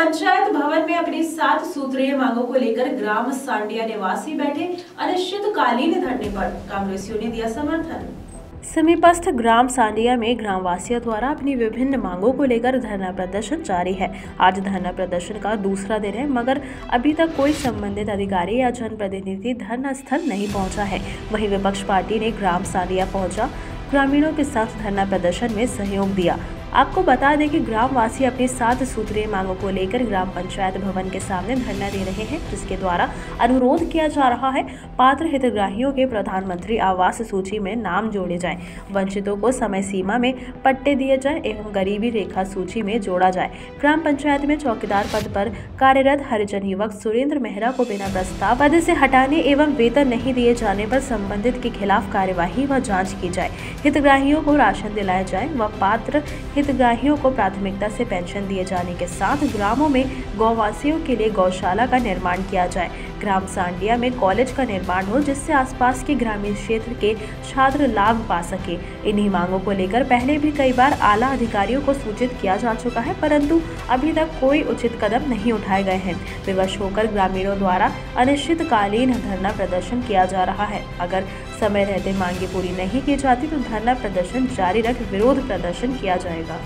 पंचायत भवन में अपनी सात सूत्रीय मांगों को लेकर ग्राम सांडिया निवासी बैठे अनिश्चितकालीन धरने पर कांग्रेसियों ने दिया समर्थन। समीपस्थ ग्राम सांडिया में ग्रामवासियों द्वारा अपनी विभिन्न मांगों को लेकर धरना प्रदर्शन जारी है। आज धरना प्रदर्शन का दूसरा दिन है, मगर अभी तक कोई संबंधित अधिकारी या जनप्रतिनिधि धरना स्थल नहीं पहुँचा है। वहीं विपक्ष पार्टी ने ग्राम सांडिया पहुँचा, ग्रामीणों के साथ धरना प्रदर्शन में सहयोग दिया। आपको बता दें कि ग्रामवासी अपनी सात सूत्रीय मांगों को लेकर ग्राम पंचायत भवन के सामने धरना दे रहे हैं, जिसके द्वारा अनुरोध किया जा रहा है पात्र हितग्राहियों के प्रधानमंत्री आवास सूची में नाम जोड़े जाए। वंचितों को समय सीमा में पट्टे दिए जाए एवं गरीबी रेखा सूची में जोड़ा जाए। ग्राम पंचायत में चौकीदार पद पर कार्यरत हरिजन युवक सुरेंद्र मेहरा को बिना प्रस्ताव पद से हटाने एवं वेतन नहीं दिए जाने पर संबंधित के खिलाफ कार्यवाही व जाँच की जाए। हितग्राहियों को राशन दिलाया जाए व पात्र हितग्राहियों को प्राथमिकता से पेंशन दिए जाने के साथ ग्रामों में गौवासियों के लिए गौशाला का निर्माण किया जाए। ग्राम सांडिया में कॉलेज का निर्माण हो, जिससे आसपास के ग्रामीण क्षेत्र के छात्र लाभ पा सके। इन्हीं मांगों को लेकर पहले भी कई बार आला अधिकारियों को सूचित किया जा चुका है, परंतु अभी तक कोई उचित कदम नहीं उठाए गए हैं। विवश होकर ग्रामीणों द्वारा अनिश्चितकालीन धरना प्रदर्शन किया जा रहा है। अगर समय रहते मांगे पूरी नहीं की जाती तो धरना प्रदर्शन जारी रख विरोध प्रदर्शन किया जाएगा।